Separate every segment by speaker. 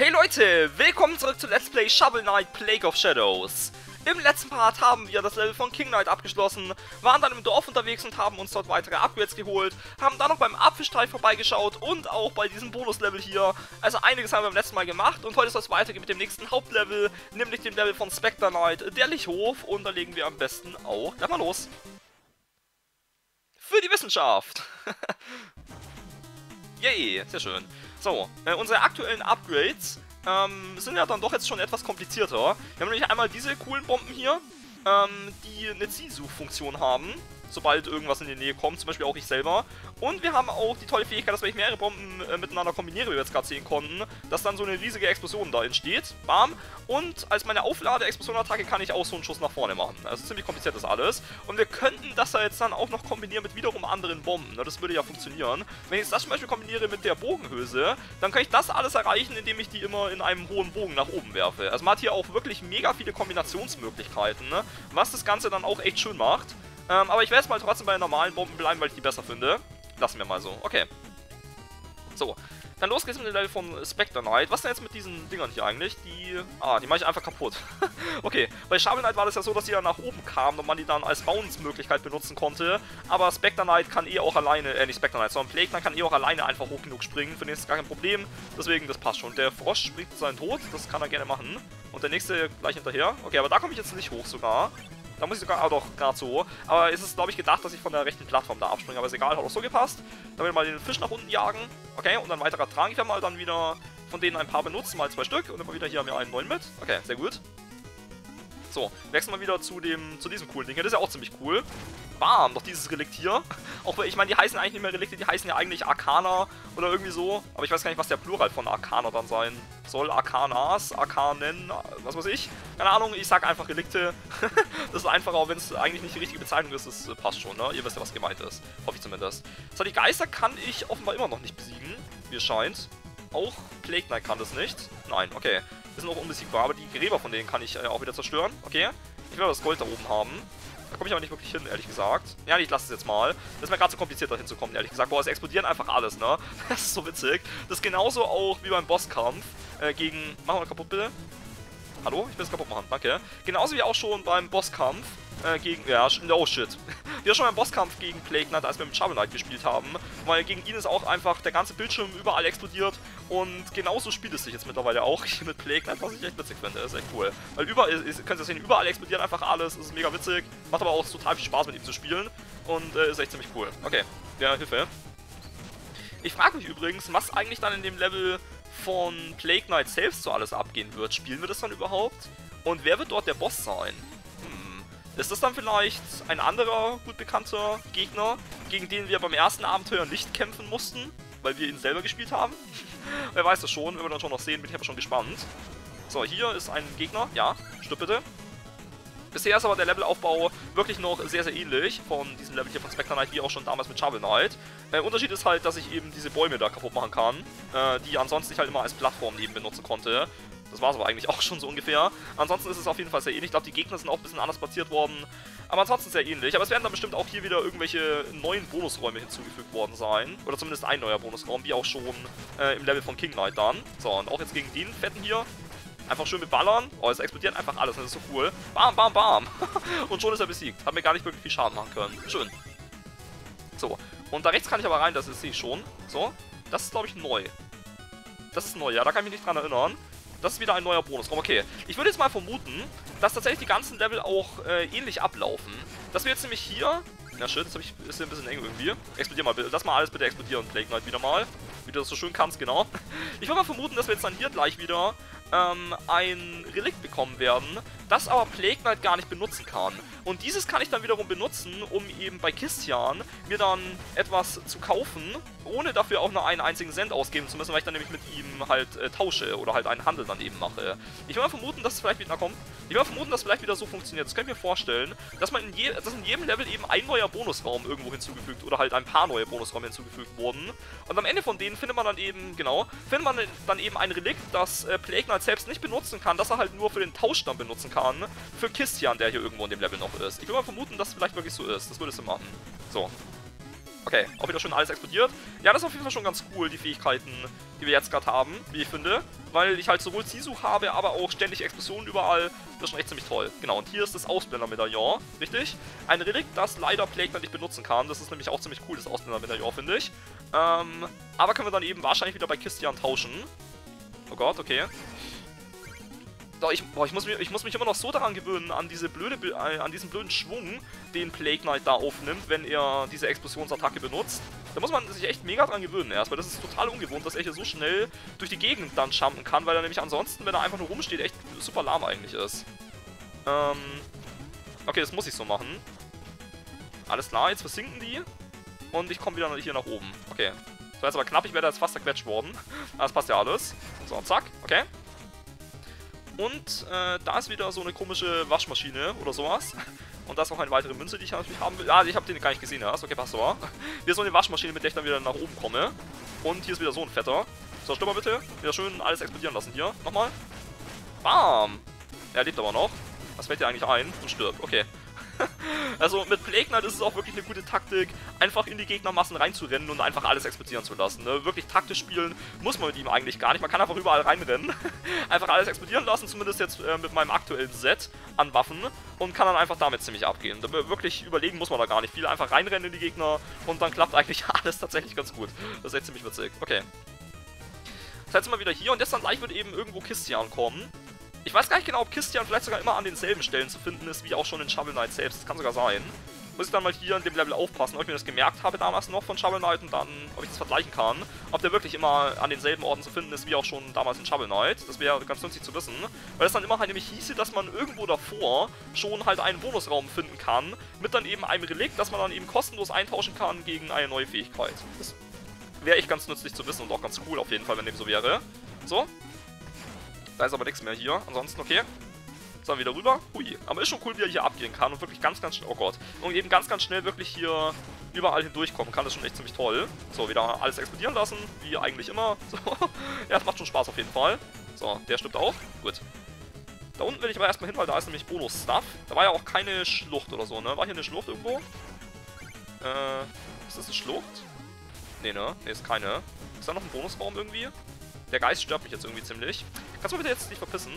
Speaker 1: Hey Leute, willkommen zurück zu Let's Play Shovel Knight Plague of Shadows. Im letzten Part haben wir das Level von King Knight abgeschlossen, waren dann im Dorf unterwegs und haben uns dort weitere Upgrades geholt, haben dann noch beim Apfelstreich vorbeigeschaut und auch bei diesem Bonuslevel hier. Also einiges haben wir beim letzten Mal gemacht und heute soll es weitergehen mit dem nächsten Hauptlevel, nämlich dem Level von Spectre Knight, der Lichhof und da legen wir am besten auch gleich mal los. Für die Wissenschaft! Yay, sehr schön. So, äh, unsere aktuellen Upgrades ähm, sind ja dann doch jetzt schon etwas komplizierter. Wir haben nämlich einmal diese coolen Bomben hier, ähm, die eine Zielsuchfunktion haben sobald irgendwas in die Nähe kommt, zum Beispiel auch ich selber. Und wir haben auch die tolle Fähigkeit, dass wenn ich mehrere Bomben äh, miteinander kombiniere, wie wir jetzt gerade sehen konnten, dass dann so eine riesige Explosion da entsteht. Bam. Und als meine Auflade-Explosion-Attacke kann ich auch so einen Schuss nach vorne machen. Also ziemlich kompliziert ist alles. Und wir könnten das da jetzt dann auch noch kombinieren mit wiederum anderen Bomben. Ne? Das würde ja funktionieren. Wenn ich jetzt das zum Beispiel kombiniere mit der Bogenhülse, dann kann ich das alles erreichen, indem ich die immer in einem hohen Bogen nach oben werfe. Also man hat hier auch wirklich mega viele Kombinationsmöglichkeiten, ne? was das Ganze dann auch echt schön macht. Ähm, aber ich werde jetzt mal trotzdem bei den normalen Bomben bleiben, weil ich die besser finde. Lassen wir mal so. Okay. So. Dann los geht's mit dem Level von Spectre Knight. Was denn jetzt mit diesen Dingern hier eigentlich? Die... Ah, die mache ich einfach kaputt. okay, bei Shovel Knight war das ja so, dass die dann nach oben kamen und man die dann als Bounce-Möglichkeit benutzen konnte. Aber Spectre Knight kann eh auch alleine... Äh, nicht Spectre Knight, sondern Plague Knight kann eh auch alleine einfach hoch genug springen. Für den ist gar kein Problem. Deswegen, das passt schon. Der Frosch springt seinen Tod. Das kann er gerne machen. Und der nächste gleich hinterher. Okay, aber da komme ich jetzt nicht hoch sogar. Da muss ich sogar, ah doch, gerade so. Aber es ist, glaube ich, gedacht, dass ich von der rechten Plattform da abspringe. Aber ist egal, hat auch so gepasst. Dann wir mal den Fisch nach unten jagen. Okay, und dann weiterer Trank. Ich mal dann wieder von denen ein paar benutzen, mal zwei Stück. Und dann mal wieder hier haben wir einen neuen mit. Okay, sehr gut. So, wechseln wir wieder zu dem, zu diesem coolen Ding. Das ist ja auch ziemlich cool. Bam, doch dieses Relikt hier. Auch ich meine, die heißen eigentlich nicht mehr Relikte, die heißen ja eigentlich Arcana oder irgendwie so. Aber ich weiß gar nicht, was der Plural von Arcana dann sein soll. Arcanas, Arcanen, was weiß ich. Keine Ahnung, ich sag einfach Relikte. das ist einfacher, auch wenn es eigentlich nicht die richtige Bezeichnung ist. Das passt schon, ne? Ihr wisst ja, was gemeint ist. Hoffe ich zumindest. So, die Geister kann ich offenbar immer noch nicht besiegen, wie es scheint. Auch Plague Knight kann das nicht. Nein, okay. Wir sind auch unbesiegbar, aber die Gräber von denen kann ich äh, auch wieder zerstören. Okay. Ich will das Gold da oben haben. Da komme ich aber nicht wirklich hin, ehrlich gesagt. Ja, ich lasse es jetzt mal. Das ist mir gerade so kompliziert, da hinzukommen, ehrlich gesagt. Boah, es explodieren einfach alles, ne? Das ist so witzig. Das ist genauso auch wie beim Bosskampf äh, gegen... Machen wir kaputt, bitte. Hallo? Ich will es kaputt machen, danke. Genauso wie auch schon beim Bosskampf äh, gegen... Ja, oh shit. Wir schon beim Bosskampf gegen Plague Knight, als wir mit Shovel Knight gespielt haben, weil gegen ihn ist auch einfach der ganze Bildschirm überall explodiert und genauso spielt es sich jetzt mittlerweile auch hier mit Plague Knight, was ich echt witzig finde, ist echt cool. Weil überall, ihr könnt ihr sehen, überall explodiert einfach alles, ist mega witzig, macht aber auch total viel Spaß mit ihm zu spielen und äh, ist echt ziemlich cool. Okay, ja, Hilfe. Ich frage mich übrigens, was eigentlich dann in dem Level von Plague Knight selbst so alles abgehen wird. Spielen wir das dann überhaupt? Und wer wird dort der Boss sein? Ist das dann vielleicht ein anderer gut bekannter Gegner, gegen den wir beim ersten Abenteuer nicht kämpfen mussten, weil wir ihn selber gespielt haben? Wer weiß das schon, wenn wir dann schon noch sehen, bin ich aber schon gespannt. So, hier ist ein Gegner. Ja, stirb bitte. Bisher ist aber der Levelaufbau wirklich noch sehr, sehr ähnlich von diesem Level hier von Spectre Knight, wie auch schon damals mit Shovel Knight. Der Unterschied ist halt, dass ich eben diese Bäume da kaputt machen kann, äh, die ansonsten ich halt immer als Plattform eben benutzen konnte. Das war es aber eigentlich auch schon so ungefähr. Ansonsten ist es auf jeden Fall sehr ähnlich. Ich glaube, die Gegner sind auch ein bisschen anders platziert worden. Aber ansonsten sehr ähnlich. Aber es werden dann bestimmt auch hier wieder irgendwelche neuen Bonusräume hinzugefügt worden sein. Oder zumindest ein neuer Bonusraum, wie auch schon äh, im Level von King Knight dann. So, und auch jetzt gegen den Fetten hier. Einfach schön beballern. Oh, es explodiert einfach alles. Das ist so cool. Bam, bam, bam. und schon ist er besiegt. Hat mir gar nicht wirklich viel Schaden machen können. Schön. So. Und da rechts kann ich aber rein. Das ist sie schon. So. Das ist, glaube ich, neu. Das ist neu. Ja, da kann ich mich nicht dran erinnern. Das ist wieder ein neuer Bonusraum. Okay, ich würde jetzt mal vermuten, dass tatsächlich die ganzen Level auch äh, ähnlich ablaufen. Dass wir jetzt nämlich hier... Na schön, das ich, ist hier ein bisschen eng irgendwie. Explodier mal bitte. Lass mal alles bitte explodieren, Plague Knight wieder mal. Wie du das so schön kannst, genau. Ich würde mal vermuten, dass wir jetzt dann hier gleich wieder ähm, ein Relikt bekommen werden, das aber Plague Knight gar nicht benutzen kann. Und dieses kann ich dann wiederum benutzen, um eben bei Kistian mir dann etwas zu kaufen, ohne dafür auch nur einen einzigen Cent ausgeben zu müssen, weil ich dann nämlich mit ihm halt äh, tausche oder halt einen Handel dann eben mache. Ich will mal vermuten, dass es vielleicht wieder, na komm, ich will mal vermuten, dass es vielleicht wieder so funktioniert. Das könnt ihr mir vorstellen, dass man in, je, dass in jedem Level eben ein neuer Bonusraum irgendwo hinzugefügt oder halt ein paar neue Bonusräume hinzugefügt wurden. Und am Ende von denen findet man dann eben, genau, findet man dann eben ein Relikt, das äh, Plague Knight selbst nicht benutzen kann, das er halt nur für den Tausch dann benutzen kann, für Kistian, der hier irgendwo in dem Level noch ist. Ich würde mal vermuten, dass es vielleicht wirklich so ist. Das würde es machen. So. Okay, auch wieder schön alles explodiert. Ja, das ist auf jeden Fall schon ganz cool, die Fähigkeiten, die wir jetzt gerade haben, wie ich finde. Weil ich halt sowohl Sisu habe, aber auch ständig Explosionen überall. Das ist schon echt ziemlich toll. Genau, und hier ist das Ausblender-Medaillon, richtig? Ein Relikt, das leider Plague nicht benutzen kann. Das ist nämlich auch ziemlich cool, das Ausblender-Medaillon, finde ich. Ähm, aber können wir dann eben wahrscheinlich wieder bei Kistian tauschen. Oh Gott, okay. Doch, ich, boah, ich, muss mich, ich muss mich immer noch so daran gewöhnen, an diese blöde, äh, an diesen blöden Schwung, den Plague Knight da aufnimmt, wenn er diese Explosionsattacke benutzt. Da muss man sich echt mega dran gewöhnen erst, weil das ist total ungewohnt, dass er hier so schnell durch die Gegend dann jumpen kann, weil er nämlich ansonsten, wenn er einfach nur rumsteht, echt super lahm eigentlich ist. Ähm, okay, das muss ich so machen. Alles klar, jetzt versinken die. Und ich komme wieder hier nach oben. Okay. So, jetzt aber knapp, ich werde jetzt fast zerquetscht worden. Das passt ja alles. So, zack, okay. Und äh, da ist wieder so eine komische Waschmaschine oder sowas. Und da ist noch eine weitere Münze, die ich haben will. Ah, ich habe den gar nicht gesehen erst. Okay, passt aber. Ist so eine Waschmaschine, mit der ich dann wieder nach oben komme. Und hier ist wieder so ein fetter. So, stopp mal bitte. Wieder schön alles explodieren lassen hier. Nochmal. Bam. Er lebt aber noch. Was fällt dir eigentlich ein? Und stirbt. Okay. also mit Knight ist es auch wirklich eine gute Taktik, einfach in die Gegnermassen reinzurennen und einfach alles explodieren zu lassen. Ne? Wirklich taktisch spielen muss man mit ihm eigentlich gar nicht. Man kann einfach überall reinrennen, einfach alles explodieren lassen, zumindest jetzt äh, mit meinem aktuellen Set an Waffen und kann dann einfach damit ziemlich abgehen. Wirklich überlegen muss man da gar nicht viel. Einfach reinrennen in die Gegner und dann klappt eigentlich alles tatsächlich ganz gut. Das ist echt ziemlich witzig. Okay. Das heißt mal wieder hier und jetzt dann gleich wird eben irgendwo Kistian kommen. Ich weiß gar nicht genau, ob Kistian vielleicht sogar immer an denselben Stellen zu finden ist, wie auch schon in Shovel Knight selbst. Das kann sogar sein. Muss ich dann mal hier in dem Level aufpassen, ob ich mir das gemerkt habe damals noch von Shovel Knight und dann, ob ich das vergleichen kann. Ob der wirklich immer an denselben Orten zu finden ist, wie auch schon damals in Shovel Knight. Das wäre ganz nützlich zu wissen. Weil es dann immer halt nämlich hieße, dass man irgendwo davor schon halt einen Bonusraum finden kann, mit dann eben einem Relikt, das man dann eben kostenlos eintauschen kann gegen eine neue Fähigkeit. Das wäre echt ganz nützlich zu wissen und auch ganz cool auf jeden Fall, wenn dem so wäre. So, da ist aber nichts mehr hier. Ansonsten, okay. So, wieder rüber. Hui. Aber ist schon cool, wie er hier abgehen kann und wirklich ganz, ganz schnell, oh Gott. Und eben ganz, ganz schnell wirklich hier überall hindurchkommen kann. Das ist schon echt ziemlich toll. So, wieder alles explodieren lassen, wie eigentlich immer. So. ja, das macht schon Spaß auf jeden Fall. So, der stimmt auch. Gut. Da unten will ich aber erstmal hin, weil da ist nämlich Bonus-Stuff. Da war ja auch keine Schlucht oder so, ne? War hier eine Schlucht irgendwo? Äh, ist das eine Schlucht? Nee, ne? Ne, ist keine. Ist da noch ein Bonusraum irgendwie? Der Geist stört mich jetzt irgendwie ziemlich. Kannst du bitte jetzt nicht verpissen?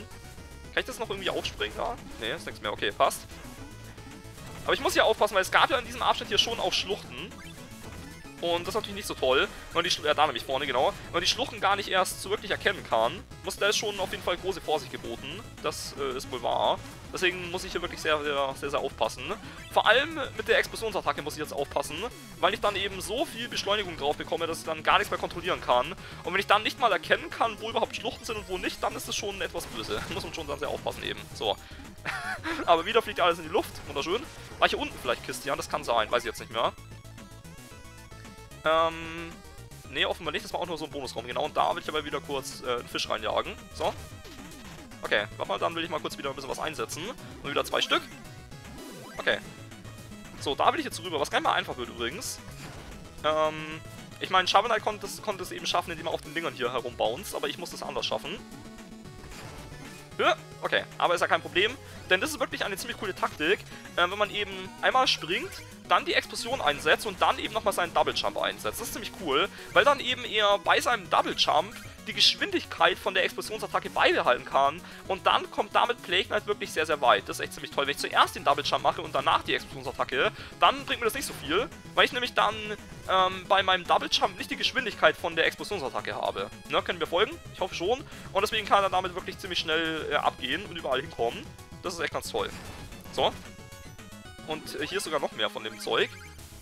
Speaker 1: Kann ich das noch irgendwie aufspringen da? Ne, ist nichts mehr. Okay, passt. Aber ich muss hier aufpassen, weil es gab ja in diesem Abschnitt hier schon auch Schluchten. Und das ist natürlich nicht so toll, man die Schluchten, ja, da nämlich vorne, genau, wenn man die Schluchten gar nicht erst so wirklich erkennen kann, muss da ist schon auf jeden Fall große Vorsicht geboten. Das äh, ist wohl wahr. Deswegen muss ich hier wirklich sehr, sehr, sehr, sehr aufpassen. Vor allem mit der Explosionsattacke muss ich jetzt aufpassen, weil ich dann eben so viel Beschleunigung drauf bekomme, dass ich dann gar nichts mehr kontrollieren kann. Und wenn ich dann nicht mal erkennen kann, wo überhaupt Schluchten sind und wo nicht, dann ist das schon etwas böse. muss man schon dann sehr aufpassen eben. So. Aber wieder fliegt alles in die Luft. Wunderschön. War hier unten vielleicht Christian? Das kann sein. Weiß ich jetzt nicht mehr. Ähm, nee, offenbar nicht. Das war auch nur so ein Bonusraum. Genau, und da will ich aber wieder kurz äh, einen Fisch reinjagen. So. Okay, mal, dann will ich mal kurz wieder ein bisschen was einsetzen. Und wieder zwei Stück. Okay. So, da will ich jetzt rüber. Was gar nicht mal einfach wird übrigens. Ähm, ich meine, Shovel Knight konnte es, konnte es eben schaffen, indem er auf den Dingern hier herumbounced, aber ich muss das anders schaffen. Ja, okay, aber ist ja kein Problem, denn das ist wirklich eine ziemlich coole Taktik, äh, wenn man eben einmal springt, dann die Explosion einsetzt und dann eben nochmal seinen Double Jump einsetzt. Das ist ziemlich cool, weil dann eben er bei seinem Double Jump die Geschwindigkeit von der Explosionsattacke beibehalten kann und dann kommt damit Plague Knight wirklich sehr, sehr weit. Das ist echt ziemlich toll. Wenn ich zuerst den Double Jump mache und danach die Explosionsattacke, dann bringt mir das nicht so viel, weil ich nämlich dann ähm, bei meinem Double Jump nicht die Geschwindigkeit von der Explosionsattacke habe. Ne, können wir folgen? Ich hoffe schon. Und deswegen kann er damit wirklich ziemlich schnell äh, abgehen und überall hinkommen. Das ist echt ganz toll. So. Und äh, hier ist sogar noch mehr von dem Zeug.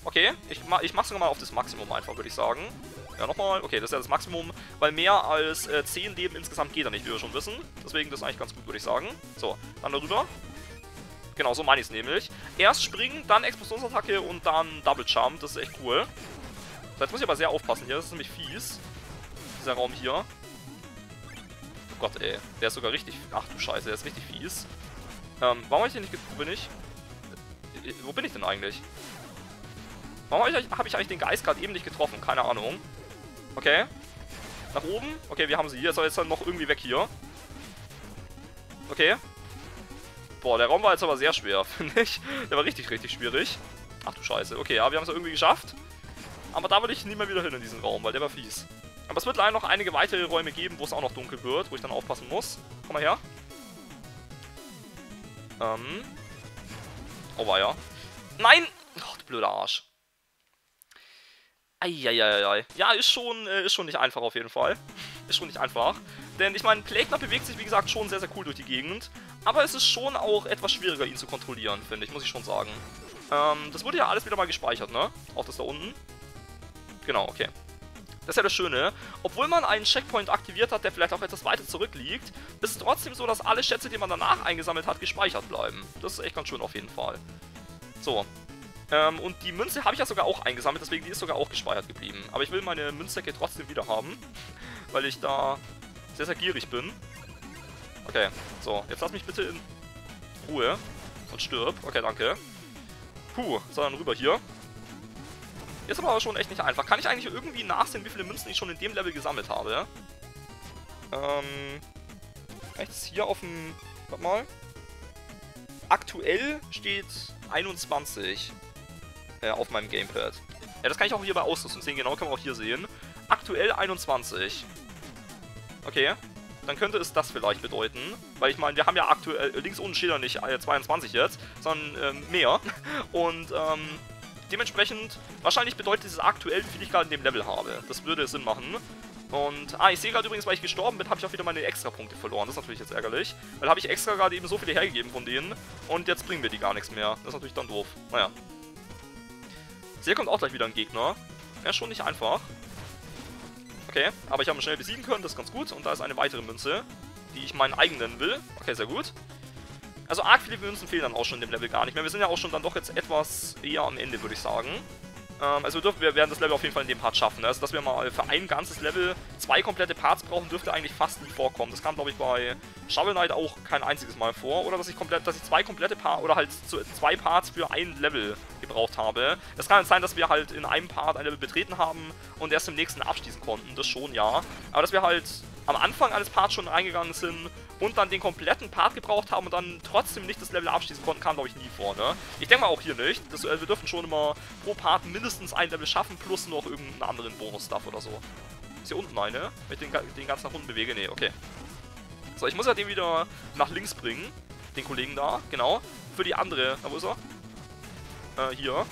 Speaker 1: Okay, ich, ma ich mach's sogar mal auf das Maximum einfach, würde ich sagen. Ja, nochmal. Okay, das ist ja das Maximum, weil mehr als äh, 10 Leben insgesamt geht er nicht, wie wir schon wissen. Deswegen das ist eigentlich ganz gut, würde ich sagen. So, dann darüber. Genau, so meine ich es nämlich. Erst springen, dann Explosionsattacke und dann Double Jump. Das ist echt cool. So, jetzt muss ich aber sehr aufpassen hier. Das ist nämlich fies. Dieser Raum hier. Oh Gott, ey. Der ist sogar richtig... Ach du Scheiße, der ist richtig fies. Ähm, warum habe ich hier nicht... Wo bin ich? Äh, wo bin ich denn eigentlich? Warum habe ich, hab ich eigentlich den Geist gerade eben nicht getroffen? Keine Ahnung. Okay. Nach oben. Okay, wir haben sie hier. Ist jetzt dann noch irgendwie weg hier. Okay. Boah, der Raum war jetzt aber sehr schwer, finde ich. Der war richtig, richtig schwierig. Ach du Scheiße. Okay, ja, wir haben es irgendwie geschafft. Aber da will ich nie mehr wieder hin in diesen Raum, weil der war fies. Aber es wird leider noch einige weitere Räume geben, wo es auch noch dunkel wird, wo ich dann aufpassen muss. Komm mal her. Ähm. Oh, war ja. Nein! Oh, du blöder Arsch. Eieieiei. Ja, ist schon, äh, ist schon nicht einfach auf jeden Fall. Ist schon nicht einfach. Denn ich meine, Plaguener bewegt sich wie gesagt schon sehr, sehr cool durch die Gegend. Aber es ist schon auch etwas schwieriger, ihn zu kontrollieren, finde ich, muss ich schon sagen. Ähm, das wurde ja alles wieder mal gespeichert, ne? Auch das da unten. Genau, okay. Das ist ja das Schöne. Obwohl man einen Checkpoint aktiviert hat, der vielleicht auch etwas weiter zurückliegt, ist es trotzdem so, dass alle Schätze, die man danach eingesammelt hat, gespeichert bleiben. Das ist echt ganz schön auf jeden Fall. So. Ähm, und die Münze habe ich ja sogar auch eingesammelt, deswegen die ist sogar auch gespeichert geblieben. Aber ich will meine Münzdecke trotzdem wieder haben, weil ich da sehr, sehr gierig bin. Okay, so, jetzt lass mich bitte in Ruhe und stirb. Okay, danke. Puh, so dann rüber hier. Ist aber schon echt nicht einfach. Kann ich eigentlich irgendwie nachsehen, wie viele Münzen ich schon in dem Level gesammelt habe? Ähm, rechts hier auf dem... Warte mal. Aktuell steht 21 äh, auf meinem Gamepad. Ja, das kann ich auch hier bei Ausrüstung sehen. Genau, kann man auch hier sehen. Aktuell 21. Okay. Dann könnte es das vielleicht bedeuten. Weil ich meine, wir haben ja aktuell, links unten steht ja nicht äh, 22 jetzt, sondern ähm, mehr. Und ähm, dementsprechend, wahrscheinlich bedeutet dieses aktuell, wie viel ich gerade in dem Level habe. Das würde Sinn machen. Und, ah, ich sehe gerade übrigens, weil ich gestorben bin, habe ich auch wieder meine Extra-Punkte verloren. Das ist natürlich jetzt ärgerlich. Weil habe ich extra gerade eben so viele hergegeben von denen. Und jetzt bringen wir die gar nichts mehr. Das ist natürlich dann doof. Naja. Hier kommt auch gleich wieder ein Gegner. Ja, schon nicht einfach. Okay, aber ich habe ihn schnell besiegen können, das ist ganz gut. Und da ist eine weitere Münze, die ich meinen eigenen will. Okay, sehr gut. Also arg viele Münzen fehlen dann auch schon in dem Level gar nicht mehr. Wir sind ja auch schon dann doch jetzt etwas eher am Ende, würde ich sagen. Ähm, also wir, dürfen, wir werden das Level auf jeden Fall in dem Part schaffen. Ne? Also dass wir mal für ein ganzes Level zwei komplette Parts brauchen, dürfte eigentlich fast nie vorkommen. Das kam, glaube ich, bei Shovel Knight auch kein einziges Mal vor. Oder dass ich komplett, dass ich zwei komplette Parts oder halt zwei Parts für ein Level gebraucht habe. Es kann halt sein, dass wir halt in einem Part ein Level betreten haben und erst im nächsten abschließen konnten. Das schon, ja. Aber dass wir halt am Anfang eines Parts schon reingegangen sind und dann den kompletten Part gebraucht haben und dann trotzdem nicht das Level abschließen konnten, kam glaube ich nie vor, ne? Ich denke mal auch hier nicht. Das, äh, wir dürfen schon immer pro Part mindestens ein Level schaffen, plus noch irgendeinen anderen Bonus-Stuff oder so. Ist hier unten eine? Wenn ich den, den ganz nach unten bewege? Nee, okay. So, ich muss ja den wieder nach links bringen. Den Kollegen da, genau. Für die andere, na wo ist er? Äh, hier.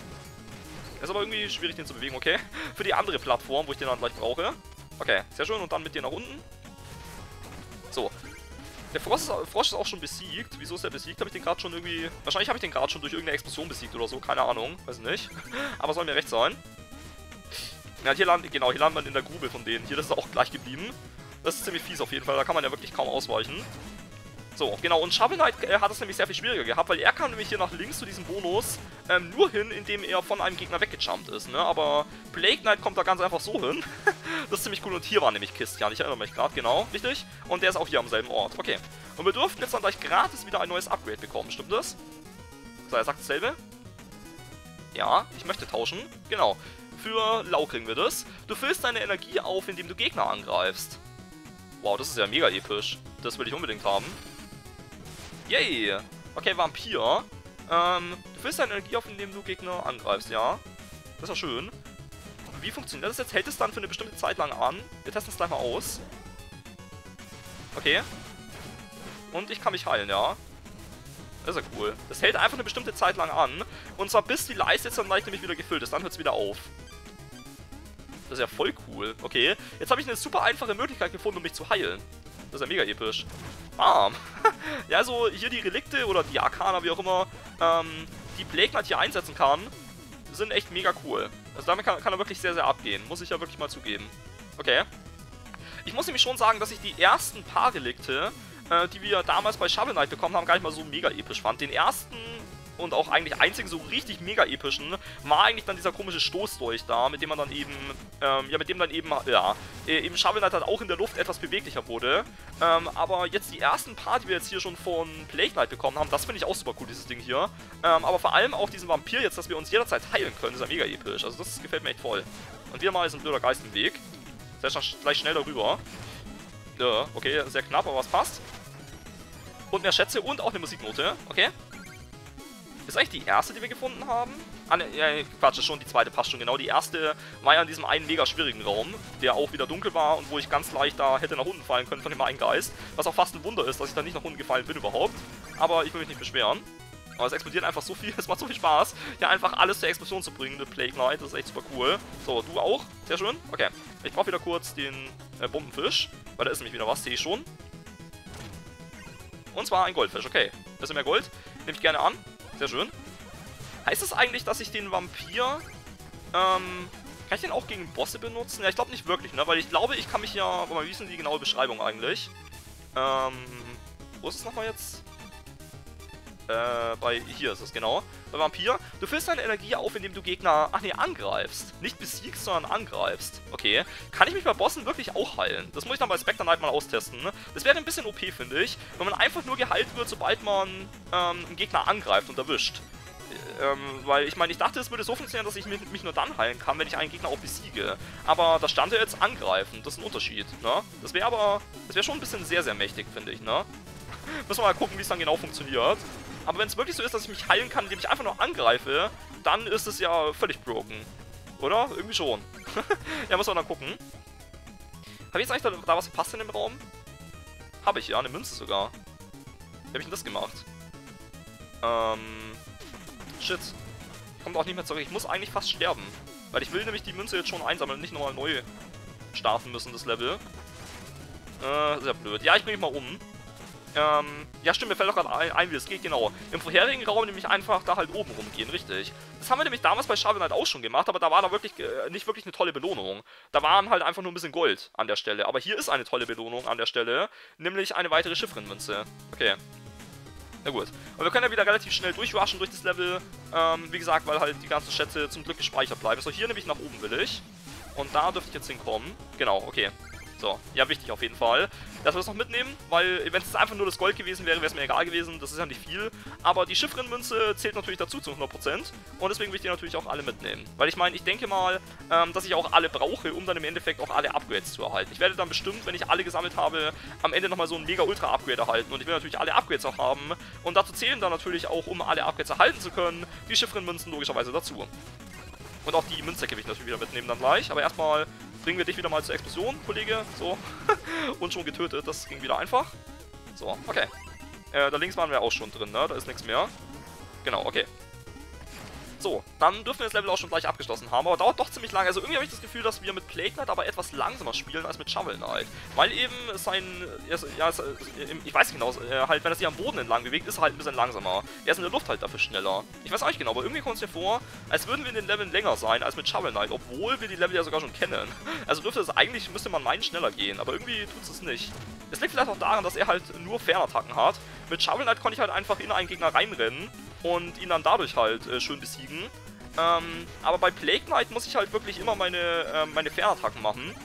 Speaker 1: Ist aber irgendwie schwierig, den zu bewegen, okay. Für die andere Plattform, wo ich den dann gleich brauche. Okay, sehr schön. Und dann mit dir nach unten. Der Frosch ist, Frosch ist auch schon besiegt. Wieso ist der besiegt? Habe ich den gerade schon irgendwie... Wahrscheinlich habe ich den gerade schon durch irgendeine Explosion besiegt oder so. Keine Ahnung. Weiß nicht. Aber soll mir recht sein. Ja, hier landen... Genau, hier landet man in der Grube von denen. Hier, das ist auch gleich geblieben. Das ist ziemlich fies auf jeden Fall. Da kann man ja wirklich kaum ausweichen. So, genau, und Shovel Knight äh, hat es nämlich sehr viel schwieriger gehabt, weil er kam nämlich hier nach links zu diesem Bonus ähm, nur hin, indem er von einem Gegner weggejumpt ist, ne? Aber Plague Knight kommt da ganz einfach so hin. das ist ziemlich cool. Und hier war nämlich Christian, ich erinnere mich gerade, genau, richtig? Und der ist auch hier am selben Ort, okay. Und wir durften jetzt dann gleich gratis wieder ein neues Upgrade bekommen, stimmt das? So, er sagt dasselbe. Ja, ich möchte tauschen, genau. Für Lau kriegen wir das. Du füllst deine Energie auf, indem du Gegner angreifst. Wow, das ist ja mega episch. Das will ich unbedingt haben. Yay! Okay, Vampir. Ähm, du füllst deine Energie auf, indem du Gegner angreifst, ja? Das ist ja schön. Wie funktioniert das jetzt? Hält es dann für eine bestimmte Zeit lang an? Wir testen es gleich mal aus. Okay. Und ich kann mich heilen, ja? Das ist ja cool. Das hält einfach eine bestimmte Zeit lang an. Und zwar bis die Leiste jetzt dann leicht nämlich wieder gefüllt ist. Dann hört es wieder auf. Das ist ja voll cool. Okay, jetzt habe ich eine super einfache Möglichkeit gefunden, um mich zu heilen. Das ist ja mega episch. Bam. ja, also hier die Relikte oder die Arkana, wie auch immer, ähm, die Plague Knight hier einsetzen kann, sind echt mega cool. Also damit kann, kann er wirklich sehr, sehr abgehen. Muss ich ja wirklich mal zugeben. Okay. Ich muss nämlich schon sagen, dass ich die ersten paar Relikte, äh, die wir damals bei Shovel Knight bekommen haben, gar nicht mal so mega episch fand. Den ersten und auch eigentlich einzigen so richtig mega epischen war eigentlich dann dieser komische Stoßdolch da, mit dem man dann eben, ähm, ja, mit dem dann eben, ja, äh, eben Shovel Knight halt auch in der Luft etwas beweglicher wurde. Ähm, aber jetzt die ersten paar, die wir jetzt hier schon von Plague Knight bekommen haben, das finde ich auch super cool, dieses Ding hier. Ähm, aber vor allem auch diesen Vampir jetzt, dass wir uns jederzeit heilen können, ist ja mega episch. Also das gefällt mir echt voll. Und wieder mal ist ein blöder Geist im Weg. Sehr gleich schnell darüber. Ja, okay, sehr knapp, aber was passt. Und mehr Schätze und auch eine Musiknote, okay. Ist eigentlich die erste, die wir gefunden haben? Ah, ne, ja, Quatsch, ist schon die zweite passt schon genau. Die erste war ja in diesem einen mega schwierigen Raum, der auch wieder dunkel war und wo ich ganz leicht da hätte nach unten fallen können von dem einen Geist. Was auch fast ein Wunder ist, dass ich da nicht nach unten gefallen bin überhaupt. Aber ich will mich nicht beschweren. Aber es explodiert einfach so viel, es macht so viel Spaß, hier einfach alles zur Explosion zu bringen, mit Plague Knight, das ist echt super cool. So, du auch? Sehr schön. Okay, ich brauche wieder kurz den äh, Bombenfisch, weil da ist nämlich wieder was, sehe ich schon. Und zwar ein Goldfisch, okay. Bisschen mehr Gold, nehme ich gerne an. Sehr schön. Heißt das eigentlich, dass ich den Vampir... Ähm, kann ich den auch gegen Bosse benutzen? Ja, ich glaube nicht wirklich, ne? Weil ich glaube, ich kann mich ja... Warte mal, wie ist denn die genaue Beschreibung eigentlich? Ähm... Wo ist es nochmal jetzt? Äh, bei... Hier ist es, genau. Bei Vampir. Du füllst deine Energie auf, indem du Gegner... Ach nee, angreifst. Nicht besiegst, sondern angreifst. Okay. Kann ich mich bei Bossen wirklich auch heilen? Das muss ich dann bei Spectre Knight mal austesten. Ne? Das wäre ein bisschen OP, finde ich. Wenn man einfach nur geheilt wird, sobald man ähm, einen Gegner angreift und erwischt. Ähm, weil ich meine, ich dachte, es würde so funktionieren, dass ich mich nur dann heilen kann, wenn ich einen Gegner auch besiege. Aber da stand er jetzt angreifen, das ist ein Unterschied, ne? Das wäre aber, das wäre schon ein bisschen sehr, sehr mächtig, finde ich, ne? Müssen wir mal gucken, wie es dann genau funktioniert. Aber wenn es wirklich so ist, dass ich mich heilen kann, indem ich einfach nur angreife, dann ist es ja völlig broken. Oder? Irgendwie schon. ja, muss man dann gucken. Habe ich jetzt eigentlich da, da was verpasst in dem Raum? Habe ich, ja, eine Münze sogar. Wie habe ich denn das gemacht? Ähm... Shit. Kommt auch nicht mehr zurück. Ich muss eigentlich fast sterben. Weil ich will nämlich die Münze jetzt schon einsammeln und nicht nochmal neu starten müssen, das Level. Äh, sehr blöd. Ja, ich bringe mich mal um. Ähm, ja stimmt, mir fällt auch gerade ein, wie das geht, genau. Im vorherigen Raum nämlich einfach da halt oben rumgehen, richtig. Das haben wir nämlich damals bei Shovel Knight auch schon gemacht, aber da war da wirklich äh, nicht wirklich eine tolle Belohnung. Da waren halt einfach nur ein bisschen Gold an der Stelle. Aber hier ist eine tolle Belohnung an der Stelle, nämlich eine weitere Chiffrenmünze. Okay, na gut. Aber wir können ja wieder relativ schnell durchwaschen durch das Level. Ähm, wie gesagt, weil halt die ganzen Schätze zum Glück gespeichert bleiben. So, hier nämlich nach oben will ich. Und da dürfte ich jetzt hinkommen. Genau, okay. So, ja, wichtig auf jeden Fall. Dass wir das noch mitnehmen, weil wenn es einfach nur das Gold gewesen wäre, wäre es mir egal gewesen. Das ist ja nicht viel. Aber die Chiffrenmünze zählt natürlich dazu zu 100%. Und deswegen will ich die natürlich auch alle mitnehmen. Weil ich meine, ich denke mal, ähm, dass ich auch alle brauche, um dann im Endeffekt auch alle Upgrades zu erhalten. Ich werde dann bestimmt, wenn ich alle gesammelt habe, am Ende nochmal so ein Mega-Ultra-Upgrade erhalten. Und ich will natürlich alle Upgrades auch haben. Und dazu zählen dann natürlich auch, um alle Upgrades erhalten zu können, die Chiffrenmünzen logischerweise dazu. Und auch die Münzsäcke will ich natürlich wieder mitnehmen dann gleich. Aber erstmal bringen wir dich wieder mal zur Explosion, Kollege. So. Und schon getötet. Das ging wieder einfach. So, okay. Äh, da links waren wir auch schon drin, ne? Da ist nichts mehr. Genau, okay. So, dann dürfen wir das Level auch schon gleich abgeschlossen haben, aber dauert doch ziemlich lange. Also irgendwie habe ich das Gefühl, dass wir mit Plague Knight aber etwas langsamer spielen als mit Shovel Knight. Weil eben sein, ja, ich weiß nicht genau, äh, halt, wenn er sich am Boden entlang bewegt, ist er halt ein bisschen langsamer. Er ist in der Luft halt dafür schneller. Ich weiß auch nicht genau, aber irgendwie kommt es mir vor, als würden wir in den Leveln länger sein als mit Shovel Knight, obwohl wir die Level ja sogar schon kennen. Also dürfte es eigentlich, müsste man meinen, schneller gehen, aber irgendwie tut es nicht. Es liegt vielleicht auch daran, dass er halt nur Fernattacken hat. Mit Shovel Knight konnte ich halt einfach in einen Gegner reinrennen und ihn dann dadurch halt äh, schön besiegen. Ähm, aber bei Plague Knight muss ich halt wirklich immer meine, äh, meine Fernattacken machen.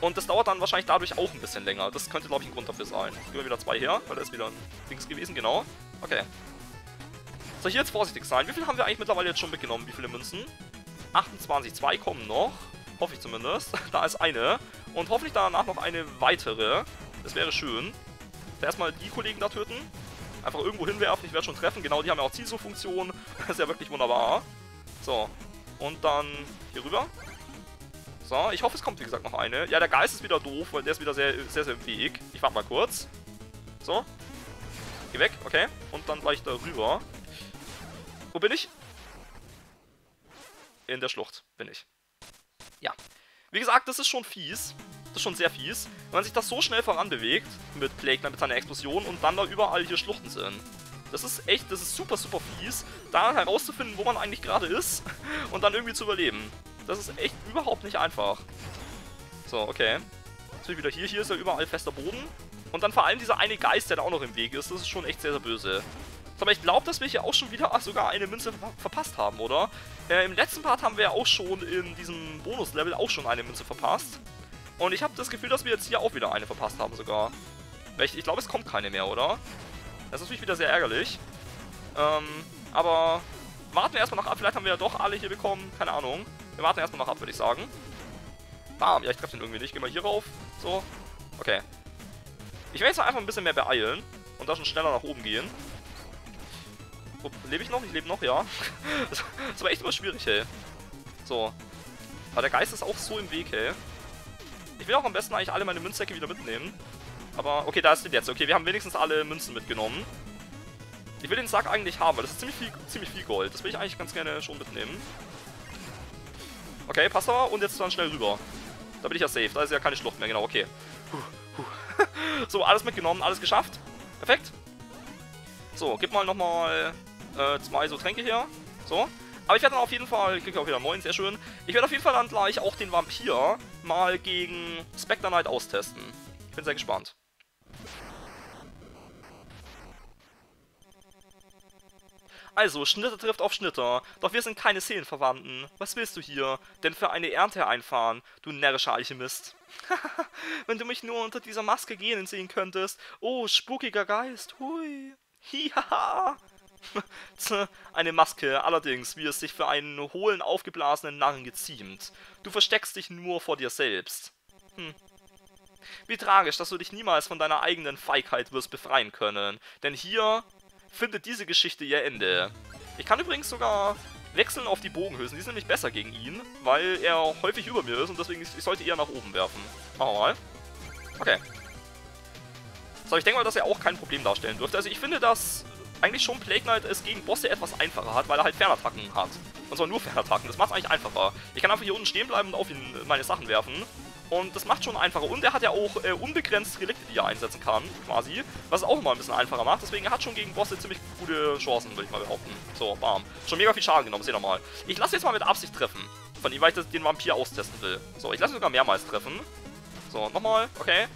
Speaker 1: Und das dauert dann wahrscheinlich dadurch auch ein bisschen länger. Das könnte, glaube ich, ein Grund dafür sein. Gehen wir wieder zwei her, weil da ist wieder ein Dings gewesen, genau. Okay. So, hier jetzt vorsichtig sein. Wie viel haben wir eigentlich mittlerweile jetzt schon mitgenommen? Wie viele Münzen? 28. Zwei kommen noch. Hoffe ich zumindest. da ist eine. Und hoffentlich danach noch eine weitere. Das wäre schön. Erstmal die Kollegen da töten. Einfach irgendwo hinwerfen, ich werde schon treffen. Genau, die haben ja auch Zielsuchfunktion. Das ist ja wirklich wunderbar. So, und dann hier rüber. So, ich hoffe, es kommt, wie gesagt, noch eine. Ja, der Geist ist wieder doof, weil der ist wieder sehr, sehr, sehr im Weg. Ich warte mal kurz. So. Geh weg, okay. Und dann gleich da rüber. Wo bin ich? In der Schlucht bin ich. Ja. Wie gesagt, das ist schon fies. Das ist schon sehr fies. Wenn man sich das so schnell voranbewegt, mit Plague, mit seiner Explosion und dann da überall hier Schluchten sind. Das ist echt, das ist super, super fies, da herauszufinden, wo man eigentlich gerade ist und dann irgendwie zu überleben. Das ist echt überhaupt nicht einfach. So, okay. Jetzt bin ich wieder hier. Hier ist ja überall fester Boden. Und dann vor allem dieser eine Geist, der da auch noch im Weg ist. Das ist schon echt sehr, sehr böse. Aber ich glaube, dass wir hier auch schon wieder sogar eine Münze ver verpasst haben, oder? Äh, Im letzten Part haben wir ja auch schon in diesem Bonus-Level auch schon eine Münze verpasst. Und ich habe das Gefühl, dass wir jetzt hier auch wieder eine verpasst haben sogar. Ich, ich glaube, es kommt keine mehr, oder? Das ist natürlich wieder sehr ärgerlich. Ähm, aber warten wir erstmal noch ab. Vielleicht haben wir ja doch alle hier bekommen. Keine Ahnung. Wir warten erstmal noch ab, würde ich sagen. Bam. Ja, ich treffe den irgendwie nicht. Geh mal hier rauf. So. Okay. Ich werde jetzt einfach ein bisschen mehr beeilen. Und da schon schneller nach oben gehen. Lebe ich noch? Ich lebe noch, ja. das, war echt immer schwierig, ey. So. Aber der Geist ist auch so im Weg, ey. Ich will auch am besten eigentlich alle meine Münzsäcke wieder mitnehmen. Aber, okay, da ist die jetzt. Okay, wir haben wenigstens alle Münzen mitgenommen. Ich will den Sack eigentlich haben, weil das ist ziemlich viel, ziemlich viel Gold. Das will ich eigentlich ganz gerne schon mitnehmen. Okay, passt aber. Und jetzt dann schnell rüber. Da bin ich ja safe. Da ist ja keine Schlucht mehr. Genau, okay. Puh, puh. so, alles mitgenommen, alles geschafft. Perfekt. So, gib mal nochmal äh, zwei so Tränke her. So. Aber ich werde dann auf jeden Fall, ich kriege auch wieder neun, sehr schön. Ich werde auf jeden Fall dann gleich auch den Vampir mal gegen Spectre Knight austesten. Ich bin sehr gespannt. Also, Schnitter trifft auf Schnitter, doch wir sind keine Seelenverwandten. Was willst du hier denn für eine Ernte einfahren, du närrischer Alchemist? Wenn du mich nur unter dieser Maske gehen sehen könntest. Oh, spukiger Geist, hui. Hihaha. Eine Maske, allerdings, wie es sich für einen hohlen, aufgeblasenen Narren geziemt. Du versteckst dich nur vor dir selbst. Hm. Wie tragisch, dass du dich niemals von deiner eigenen Feigheit wirst befreien können. Denn hier findet diese Geschichte ihr Ende. Ich kann übrigens sogar wechseln auf die Bogenhülsen. Die sind nämlich besser gegen ihn, weil er häufig über mir ist und deswegen ich sollte eher nach oben werfen. Machen wir mal. Okay. So, ich denke mal, dass er auch kein Problem darstellen dürfte. Also ich finde, dass eigentlich schon Plague Knight es gegen Bosse etwas einfacher hat, weil er halt Fernattacken hat. Und zwar nur Fernattacken. Das macht es eigentlich einfacher. Ich kann einfach hier unten stehen bleiben und auf ihn meine Sachen werfen. Und das macht schon einfacher. Und er hat ja auch äh, unbegrenzt Relikte, die er einsetzen kann, quasi. Was es auch immer ein bisschen einfacher macht. Deswegen er hat schon gegen Bosse ziemlich gute Chancen, würde ich mal behaupten. So, bam. Schon mega viel Schaden genommen, seht ihr mal. Ich lasse jetzt mal mit Absicht treffen. Von ihm, weil ich den Vampir austesten will. So, ich lasse ihn sogar mehrmals treffen. So, nochmal, okay.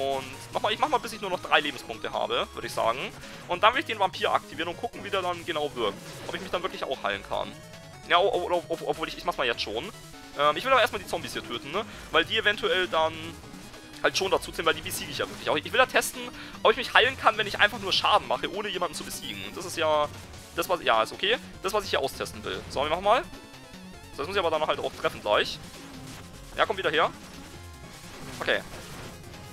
Speaker 1: Und nochmal, ich mach mal, bis ich nur noch drei Lebenspunkte habe, würde ich sagen. Und dann will ich den Vampir aktivieren und gucken, wie der dann genau wirkt. Ob ich mich dann wirklich auch heilen kann. Ja, obwohl ich, ich mach's mal jetzt schon. Ähm, ich will aber erstmal die Zombies hier töten, ne? Weil die eventuell dann halt schon dazu zählen, weil die besiege ich ja wirklich. Auch ich will ja testen, ob ich mich heilen kann, wenn ich einfach nur Schaden mache, ohne jemanden zu besiegen. Das ist ja das, was... Ja, ist okay. Das, was ich hier austesten will. So, wir machen mal. Das muss ich aber dann halt auch treffen gleich. Ja, komm wieder her. Okay.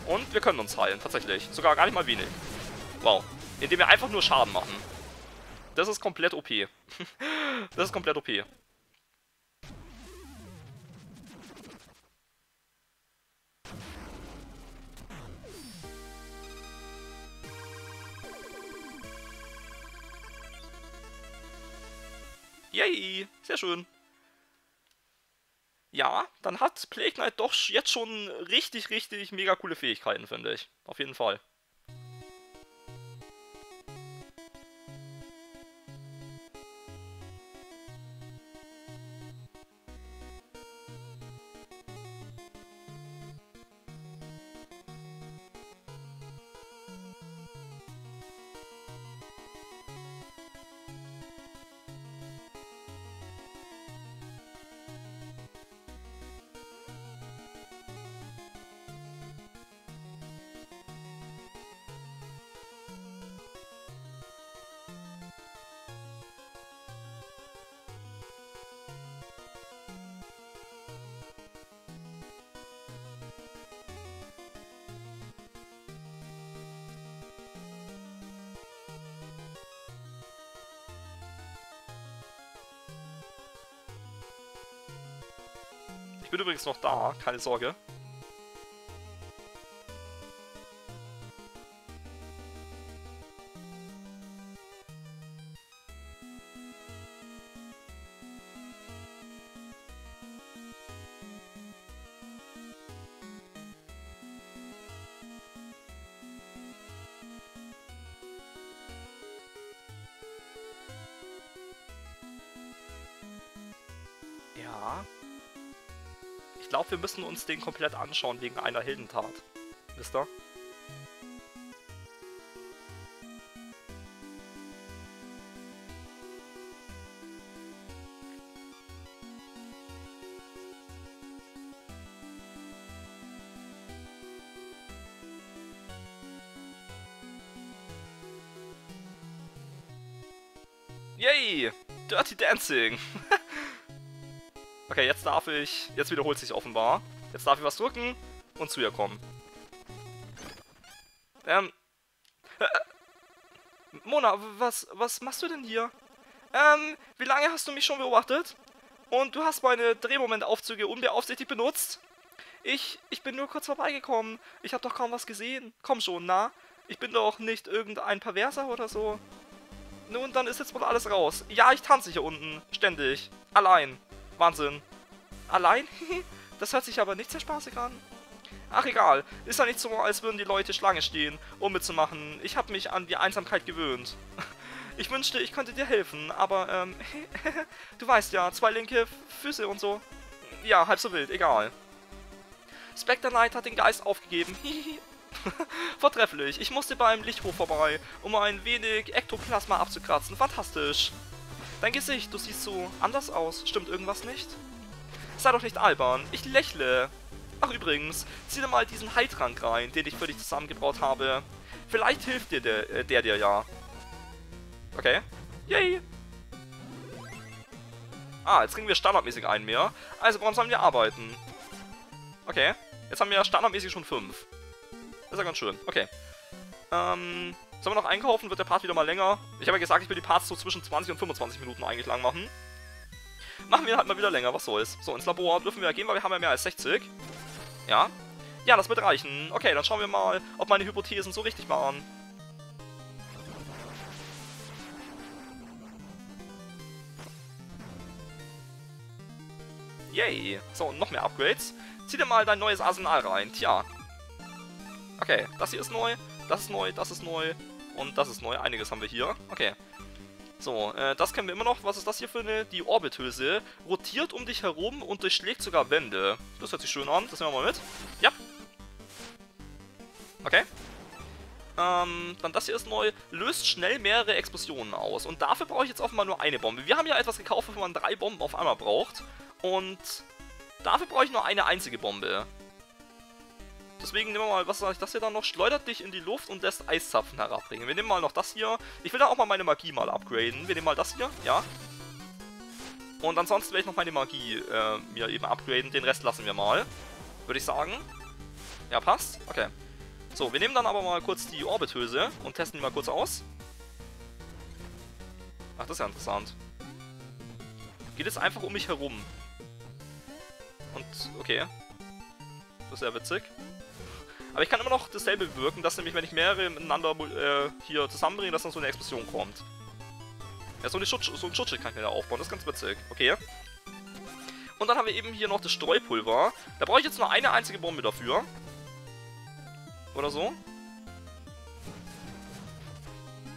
Speaker 1: Und wir können uns heilen, tatsächlich. Sogar gar nicht mal wenig. Wow. Indem wir einfach nur Schaden machen. Das ist komplett OP. das ist komplett OP. Yay, sehr schön. Ja, dann hat Plague Knight doch jetzt schon richtig, richtig mega coole Fähigkeiten, finde ich. Auf jeden Fall. Ich bin übrigens noch da, keine Sorge. Glaube, wir müssen uns den komplett anschauen wegen einer Heldentat. Wisst ihr? Yay! Dirty Dancing! Okay, jetzt darf ich... Jetzt wiederholt sich offenbar. Jetzt darf ich was drücken und zu ihr kommen. Ähm... Mona, was, was machst du denn hier? Ähm, wie lange hast du mich schon beobachtet? Und du hast meine Drehmomentaufzüge unbeaufsichtigt benutzt? Ich, ich bin nur kurz vorbeigekommen. Ich habe doch kaum was gesehen. Komm schon, na? Ich bin doch nicht irgendein Perverser oder so. Nun, dann ist jetzt wohl alles raus. Ja, ich tanze hier unten. Ständig. Allein. Wahnsinn. Allein? das hört sich aber nicht sehr spaßig an. Ach egal, ist ja nicht so, als würden die Leute Schlange stehen, um mitzumachen. Ich habe mich an die Einsamkeit gewöhnt. Ich wünschte, ich könnte dir helfen, aber, ähm, du weißt ja, zwei linke Füße und so. Ja, halb so wild, egal. Spectre Knight hat den Geist aufgegeben. Vortrefflich, ich musste beim Lichthof vorbei, um ein wenig Ektoplasma abzukratzen. Fantastisch. Dein Gesicht, du siehst so anders aus. Stimmt irgendwas nicht? Sei doch nicht albern, ich lächle. Ach übrigens, zieh dir mal diesen Heiltrank rein, den ich für dich zusammengebraut habe. Vielleicht hilft dir der, äh, der dir ja. Okay. Yay! Ah, jetzt kriegen wir standardmäßig einen mehr. Also, warum sollen wir arbeiten? Okay. Jetzt haben wir standardmäßig schon fünf. Das ist ja ganz schön. Okay. Ähm, sollen wir noch einkaufen? Wird der Part wieder mal länger? Ich habe ja gesagt, ich will die Parts so zwischen 20 und 25 Minuten eigentlich lang machen. Machen wir halt mal wieder länger, was soll's. So, ins Labor dürfen wir ja gehen, weil wir haben ja mehr als 60. Ja. Ja, das wird reichen. Okay, dann schauen wir mal, ob meine Hypothesen so richtig waren. Yay. So, noch mehr Upgrades. Zieh dir mal dein neues Arsenal rein. Tja. Okay, das hier ist neu, das ist neu, das ist neu und das ist neu. Einiges haben wir hier. Okay. So, äh, das kennen wir immer noch. Was ist das hier für eine? Die Orbithülse. Rotiert um dich herum und durchschlägt sogar Wände. Das hört sich schön an. Das nehmen wir mal mit. Ja. Okay. Ähm, dann das hier ist neu. Löst schnell mehrere Explosionen aus. Und dafür brauche ich jetzt offenbar nur eine Bombe. Wir haben ja etwas gekauft, wo man drei Bomben auf einmal braucht. Und dafür brauche ich nur eine einzige Bombe. Deswegen nehmen wir mal, was sage ich das hier dann noch? Schleudert dich in die Luft und lässt Eiszapfen herabbringen. Wir nehmen mal noch das hier. Ich will da auch mal meine Magie mal upgraden. Wir nehmen mal das hier, ja. Und ansonsten werde ich noch meine Magie äh, mir eben upgraden. Den Rest lassen wir mal. Würde ich sagen. Ja, passt. Okay. So, wir nehmen dann aber mal kurz die Orbithülse und testen die mal kurz aus. Ach, das ist ja interessant. Geht es einfach um mich herum. Und, okay. Das ist ja witzig. Aber ich kann immer noch dasselbe bewirken, dass nämlich, wenn ich mehrere miteinander äh, hier zusammenbringe, dass dann so eine Explosion kommt. Ja, so, eine Schutz, so ein Schutzschild kann ich mir da aufbauen, das ist ganz witzig. Okay. Und dann haben wir eben hier noch das Streupulver. Da brauche ich jetzt nur eine einzige Bombe dafür. Oder so.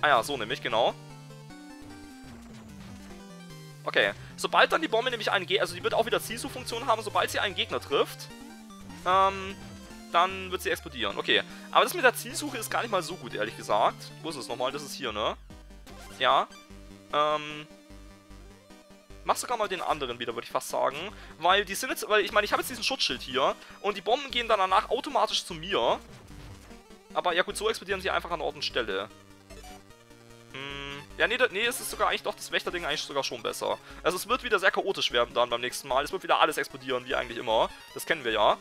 Speaker 1: Ah ja, so nämlich, genau. Okay. Sobald dann die Bombe nämlich einen Gegner, also die wird auch wieder Zisu-Funktion haben, sobald sie einen Gegner trifft, ähm, dann wird sie explodieren. Okay, aber das mit der Zielsuche ist gar nicht mal so gut, ehrlich gesagt. Wo ist es nochmal? Das ist hier, ne? Ja. Ähm... Mach sogar mal den anderen wieder, würde ich fast sagen. Weil die sind jetzt, weil ich meine, ich habe jetzt diesen Schutzschild hier und die Bomben gehen dann danach automatisch zu mir. Aber ja gut, so explodieren sie einfach an Ort und Stelle. Hm, ja, nee, nee, es ist sogar eigentlich doch das Wächterding eigentlich sogar schon besser. Also es wird wieder sehr chaotisch werden dann beim nächsten Mal. Es wird wieder alles explodieren, wie eigentlich immer. Das kennen wir ja.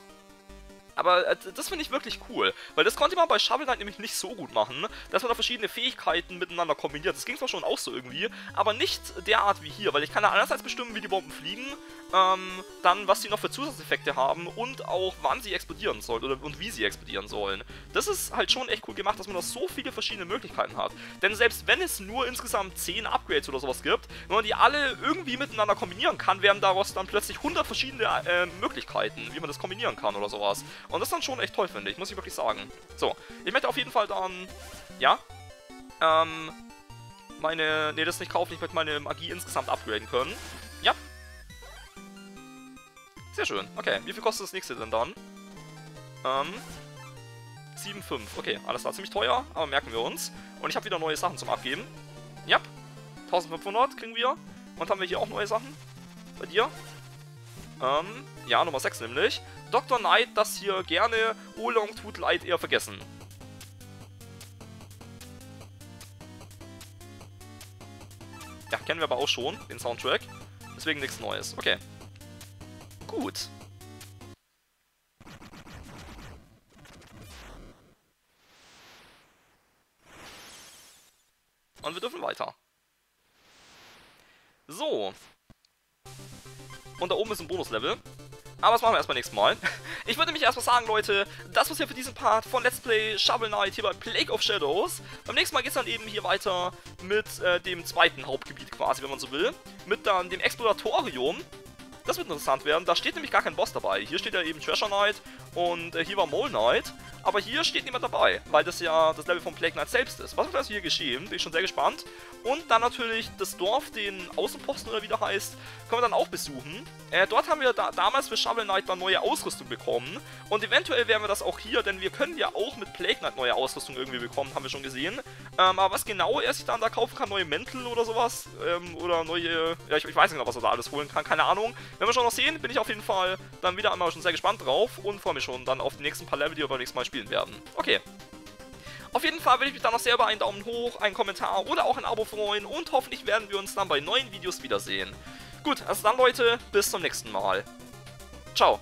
Speaker 1: Aber äh, das finde ich wirklich cool, weil das konnte man bei Shovel Knight nämlich nicht so gut machen, dass man da verschiedene Fähigkeiten miteinander kombiniert. Das ging zwar schon auch so irgendwie, aber nicht derart wie hier, weil ich kann da einerseits bestimmen, wie die Bomben fliegen, ähm, dann was sie noch für Zusatzeffekte haben und auch wann sie explodieren sollen oder und wie sie explodieren sollen. Das ist halt schon echt cool gemacht, dass man da so viele verschiedene Möglichkeiten hat. Denn selbst wenn es nur insgesamt 10 Upgrades oder sowas gibt, wenn man die alle irgendwie miteinander kombinieren kann, werden daraus dann plötzlich 100 verschiedene äh, Möglichkeiten, wie man das kombinieren kann oder sowas. Und das ist dann schon echt toll, finde ich, muss ich wirklich sagen. So, ich möchte auf jeden Fall dann, ja, ähm, meine, nee, das nicht kaufen, ich möchte meine Magie insgesamt upgraden können. Ja, sehr schön. Okay, wie viel kostet das nächste denn dann? Ähm, 7,5. Okay, alles klar. Ziemlich teuer, aber merken wir uns. Und ich habe wieder neue Sachen zum Abgeben. Ja, 1500 kriegen wir. Und haben wir hier auch neue Sachen? Bei dir? Ähm, ja, Nummer 6 nämlich. Dr. Knight, das hier gerne Oolong tut leid eher vergessen. Ja, kennen wir aber auch schon, den Soundtrack. Deswegen nichts Neues. Okay gut. Aber das machen wir erstmal nächstes Mal. Ich würde nämlich erstmal sagen, Leute, das war's hier für diesen Part von Let's Play Shovel Knight hier bei Plague of Shadows. Beim nächsten Mal geht's dann eben hier weiter mit äh, dem zweiten Hauptgebiet quasi, wenn man so will. Mit dann dem Exploratorium. Das wird interessant werden. Da steht nämlich gar kein Boss dabei. Hier steht ja eben Treasure Knight und äh, hier war Mole Knight. Aber hier steht niemand dabei, weil das ja das Level von Plague Knight selbst ist. Was wird also hier geschehen? Bin ich schon sehr gespannt. Und dann natürlich das Dorf, den Außenposten oder wie der heißt, können wir dann auch besuchen. Äh, dort haben wir da damals für Shovel Knight dann neue Ausrüstung bekommen. Und eventuell werden wir das auch hier, denn wir können ja auch mit Plague Knight neue Ausrüstung irgendwie bekommen, haben wir schon gesehen. Ähm, aber was genau er sich dann da kaufen kann, neue Mäntel oder sowas, ähm, oder neue, ja ich, ich, weiß nicht genau, was er da alles holen kann, keine Ahnung. Wenn wir schon noch sehen, bin ich auf jeden Fall dann wieder einmal schon sehr gespannt drauf und freue mich schon dann auf die nächsten paar Level, die wir beim nächsten Mal spielen werden. Okay. Auf jeden Fall würde ich mich dann noch sehr über einen Daumen hoch, einen Kommentar oder auch ein Abo freuen und hoffentlich werden wir uns dann bei neuen Videos wiedersehen. Gut, also dann Leute, bis zum nächsten Mal. Ciao.